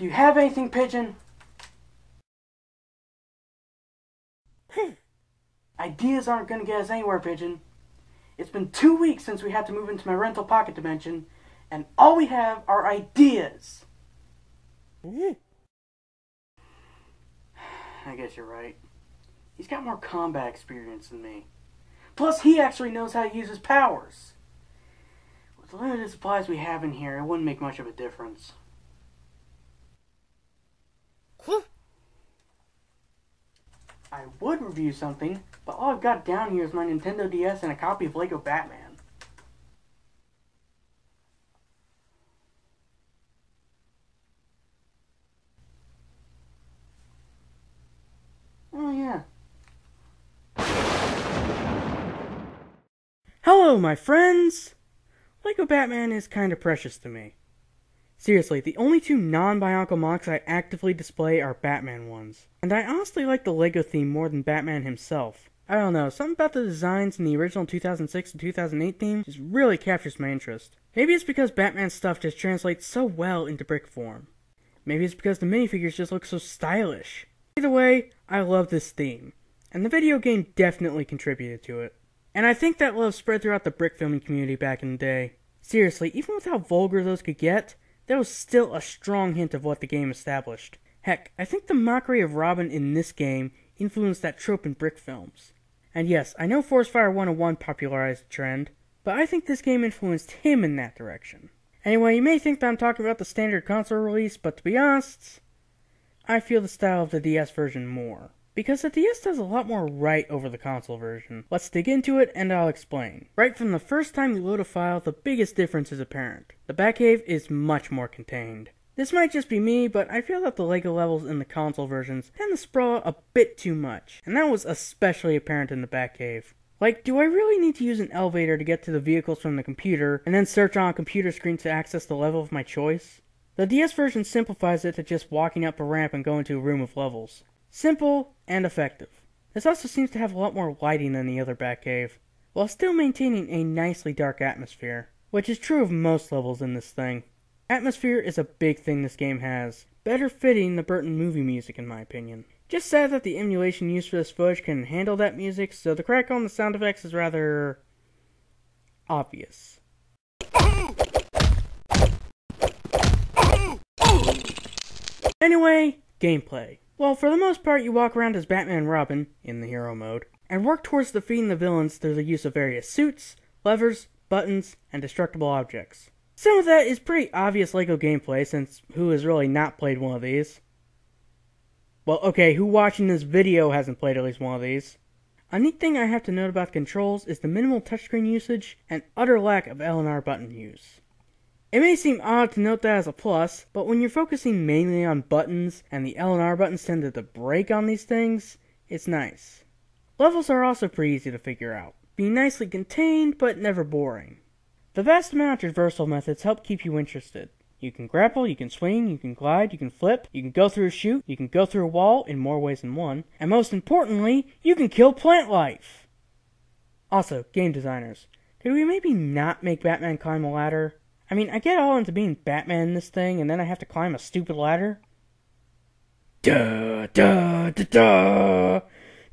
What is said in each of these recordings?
Do you have anything, Pigeon? Hmm. Ideas aren't gonna get us anywhere, Pigeon. It's been two weeks since we had to move into my rental pocket dimension, and all we have are ideas. Hmm. I guess you're right. He's got more combat experience than me. Plus, he actually knows how to use his powers. With the limited supplies we have in here, it wouldn't make much of a difference. I would review something, but all I've got down here is my Nintendo DS and a copy of Lego Batman. Oh, yeah. Hello, my friends! Lego Batman is kinda precious to me. Seriously, the only two non-Bionicle MOCs I actively display are Batman ones. And I honestly like the LEGO theme more than Batman himself. I don't know, something about the designs in the original 2006 and 2008 theme just really captures my interest. Maybe it's because Batman's stuff just translates so well into brick form. Maybe it's because the minifigures just look so stylish. Either way, I love this theme, and the video game definitely contributed to it. And I think that love spread throughout the brick filming community back in the day. Seriously, even with how vulgar those could get, there was still a strong hint of what the game established. Heck, I think the mockery of Robin in this game influenced that trope in brick films. And yes, I know Force Fire 101 popularized the trend, but I think this game influenced him in that direction. Anyway, you may think that I'm talking about the standard console release, but to be honest, I feel the style of the DS version more. Because the DS does a lot more right over the console version. Let's dig into it and I'll explain. Right from the first time you load a file, the biggest difference is apparent. The Batcave is much more contained. This might just be me, but I feel that the LEGO levels in the console versions tend to sprawl a bit too much, and that was especially apparent in the Batcave. Like, do I really need to use an elevator to get to the vehicles from the computer, and then search on a computer screen to access the level of my choice? The DS version simplifies it to just walking up a ramp and going to a room of levels. Simple and effective. This also seems to have a lot more lighting than the other Batcave, while still maintaining a nicely dark atmosphere, which is true of most levels in this thing. Atmosphere is a big thing this game has, better fitting the Burton movie music in my opinion. Just sad that the emulation used for this footage can handle that music, so the crack on the sound effects is rather obvious. Anyway, gameplay. Well, for the most part, you walk around as Batman Robin, in the hero mode, and work towards defeating the villains through the use of various suits, levers, buttons, and destructible objects. Some of that is pretty obvious LEGO gameplay, since who has really not played one of these? Well, okay, who watching this video hasn't played at least one of these? A neat thing I have to note about controls is the minimal touchscreen usage and utter lack of L and R button use. It may seem odd to note that as a plus, but when you're focusing mainly on buttons and the L and R buttons tended to break on these things, it's nice. Levels are also pretty easy to figure out, being nicely contained but never boring. The vast amount of traversal methods help keep you interested. You can grapple, you can swing, you can glide, you can flip, you can go through a chute, you can go through a wall in more ways than one, and most importantly, you can kill plant life! Also, game designers, could we maybe not make Batman climb a ladder? I mean, I get all into being Batman in this thing, and then I have to climb a stupid ladder. Da da da da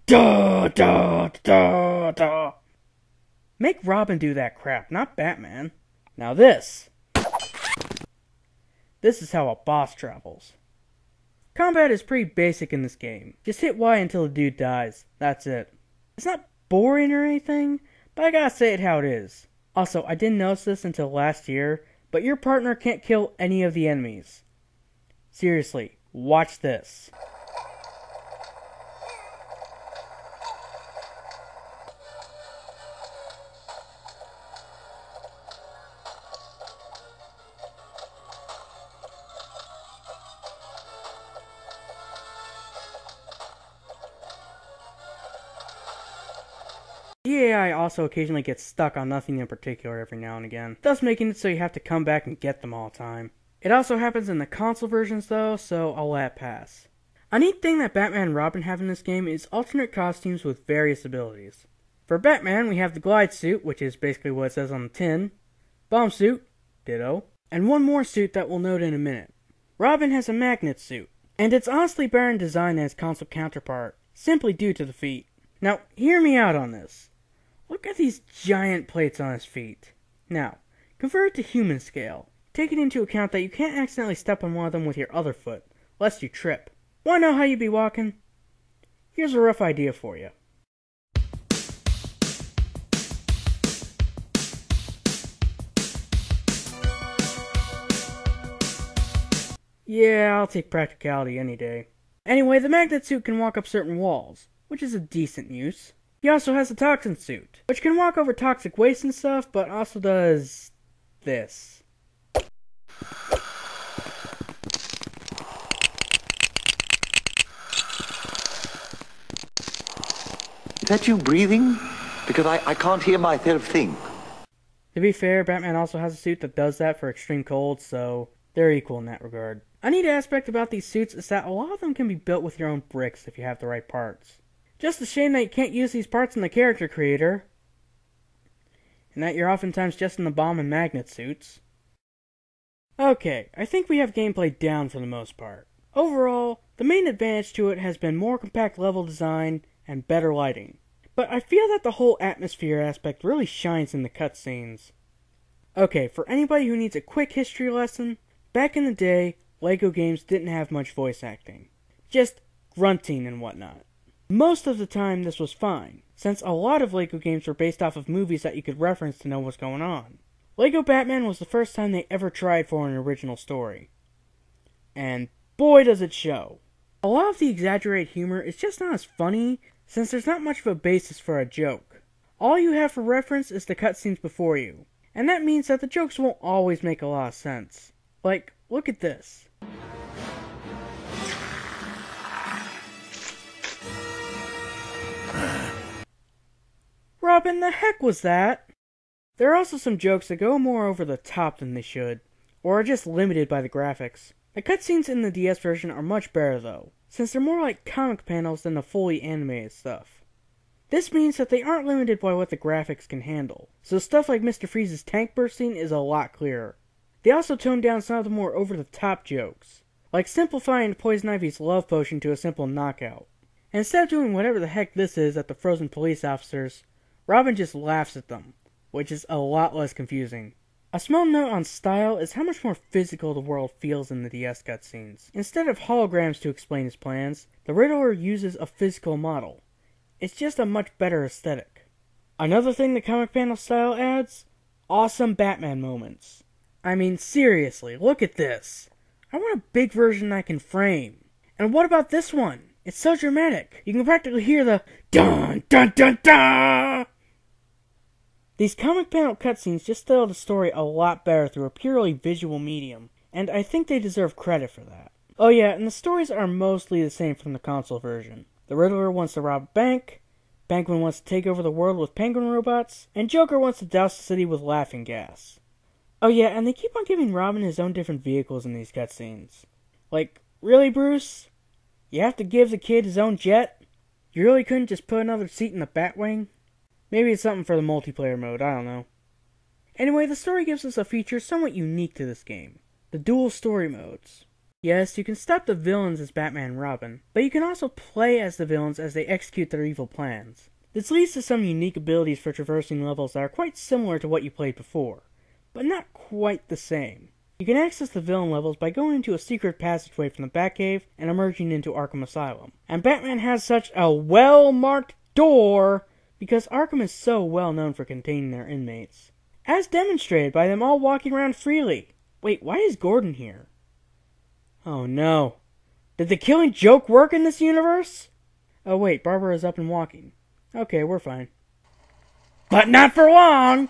da da da da. Make Robin do that crap, not Batman. Now this. This is how a boss travels. Combat is pretty basic in this game. Just hit Y until the dude dies. That's it. It's not boring or anything, but I gotta say it how it is. Also, I didn't notice this until last year, but your partner can't kill any of the enemies. Seriously, watch this. The AI also occasionally gets stuck on nothing in particular every now and again, thus making it so you have to come back and get them all the time. It also happens in the console versions though, so I'll let pass. A neat thing that Batman and Robin have in this game is alternate costumes with various abilities. For Batman, we have the glide suit, which is basically what it says on the tin, bomb suit, ditto, and one more suit that we'll note in a minute. Robin has a magnet suit, and it's honestly better in design than its console counterpart, simply due to the feet. Now, hear me out on this. Look at these giant plates on his feet. Now, convert it to human scale, taking into account that you can't accidentally step on one of them with your other foot, lest you trip. Wanna know how you'd be walking? Here's a rough idea for you. Yeah, I'll take practicality any day. Anyway, the magnet suit can walk up certain walls, which is a decent use. He also has a toxin suit, which can walk over toxic waste and stuff, but also does this. Is that you breathing? Because I, I can't hear myself think. To be fair, Batman also has a suit that does that for extreme cold, so they're equal in that regard. A neat aspect about these suits is that a lot of them can be built with your own bricks if you have the right parts. Just a shame that you can't use these parts in the character creator, and that you're oftentimes just in the bomb and magnet suits. Okay, I think we have gameplay down for the most part. Overall, the main advantage to it has been more compact level design and better lighting. But I feel that the whole atmosphere aspect really shines in the cutscenes. Okay, for anybody who needs a quick history lesson, back in the day, LEGO games didn't have much voice acting. Just grunting and whatnot. Most of the time, this was fine, since a lot of LEGO games were based off of movies that you could reference to know what's going on. LEGO Batman was the first time they ever tried for an original story. And boy does it show. A lot of the exaggerated humor is just not as funny, since there's not much of a basis for a joke. All you have for reference is the cutscenes before you, and that means that the jokes won't always make a lot of sense. Like, look at this. Robin, the heck was that? There are also some jokes that go more over the top than they should, or are just limited by the graphics. The cutscenes in the DS version are much better though, since they're more like comic panels than the fully animated stuff. This means that they aren't limited by what the graphics can handle, so stuff like Mr. Freeze's tank bursting is a lot clearer. They also toned down some of the more over the top jokes, like simplifying Poison Ivy's love potion to a simple knockout. Instead of doing whatever the heck this is at the frozen police officers, Robin just laughs at them, which is a lot less confusing. A small note on style is how much more physical the world feels in the DS cutscenes. Instead of holograms to explain his plans, the Riddler uses a physical model. It's just a much better aesthetic. Another thing the comic panel style adds awesome Batman moments. I mean, seriously, look at this. I want a big version I can frame. And what about this one? It's so dramatic. You can practically hear the dun dun dun dun these comic panel cutscenes just tell the story a lot better through a purely visual medium, and I think they deserve credit for that. Oh yeah, and the stories are mostly the same from the console version. The Riddler wants to rob a bank, Penguin wants to take over the world with penguin robots, and Joker wants to douse the city with laughing gas. Oh yeah, and they keep on giving Robin his own different vehicles in these cutscenes. Like, really, Bruce? You have to give the kid his own jet? You really couldn't just put another seat in the Batwing? Maybe it's something for the multiplayer mode, I don't know. Anyway, the story gives us a feature somewhat unique to this game the dual story modes. Yes, you can stop the villains as Batman and Robin, but you can also play as the villains as they execute their evil plans. This leads to some unique abilities for traversing levels that are quite similar to what you played before, but not quite the same. You can access the villain levels by going into a secret passageway from the Batcave and emerging into Arkham Asylum. And Batman has such a well marked door because Arkham is so well known for containing their inmates, as demonstrated by them all walking around freely. Wait, why is Gordon here? Oh no. Did the killing joke work in this universe? Oh wait, Barbara is up and walking. Okay, we're fine. But not for long!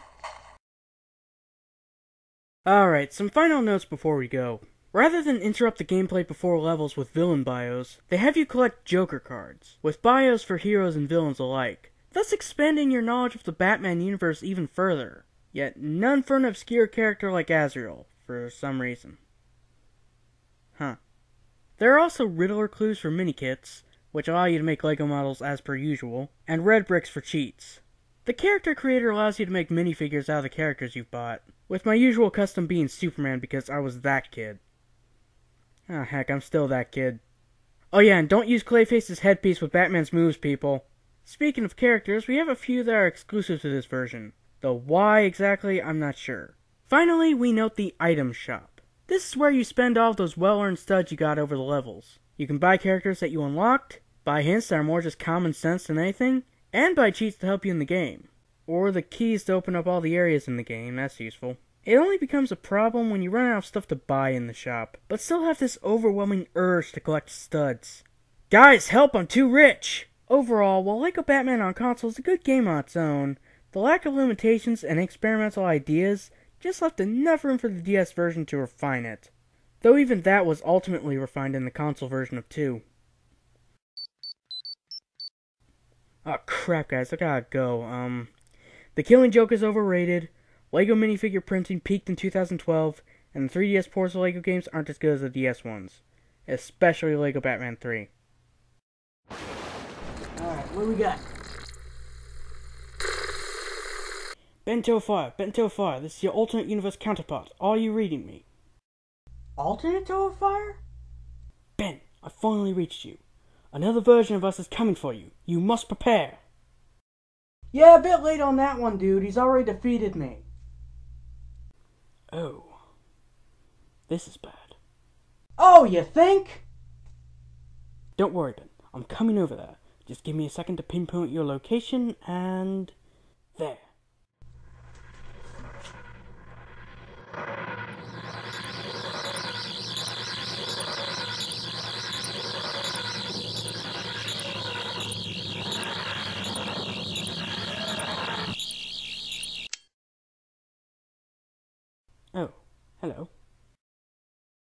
Alright, some final notes before we go. Rather than interrupt the gameplay before levels with villain bios, they have you collect Joker cards, with bios for heroes and villains alike thus expanding your knowledge of the Batman universe even further. Yet none for an obscure character like Azrael, for some reason. Huh. There are also Riddler clues for mini-kits, which allow you to make LEGO models as per usual, and red bricks for cheats. The character creator allows you to make minifigures out of the characters you've bought, with my usual custom being Superman because I was that kid. Oh, heck, I'm still that kid. Oh, yeah, and don't use Clayface's headpiece with Batman's moves, people. Speaking of characters, we have a few that are exclusive to this version. Though why exactly, I'm not sure. Finally, we note the item shop. This is where you spend all those well-earned studs you got over the levels. You can buy characters that you unlocked, buy hints that are more just common sense than anything, and buy cheats to help you in the game. Or the keys to open up all the areas in the game, that's useful. It only becomes a problem when you run out of stuff to buy in the shop, but still have this overwhelming urge to collect studs. Guys, help, I'm too rich! Overall, while Lego Batman on console is a good game on its own, the lack of limitations and experimental ideas just left enough room for the DS version to refine it. Though even that was ultimately refined in the console version of 2. Oh crap guys, I gotta go. Um, The Killing Joke is overrated, LEGO minifigure printing peaked in 2012, and the 3DS ports of LEGO games aren't as good as the DS ones. Especially LEGO Batman 3. What do we got? Bento Fire, Bento Fire, this is your alternate universe counterpart. Are you reading me? Alternate Fire? Ben, I finally reached you. Another version of us is coming for you. You must prepare. Yeah, a bit late on that one, dude. He's already defeated me. Oh. This is bad. Oh, you think? Don't worry, Ben. I'm coming over there. Just give me a second to pinpoint your location and. there. Oh, hello.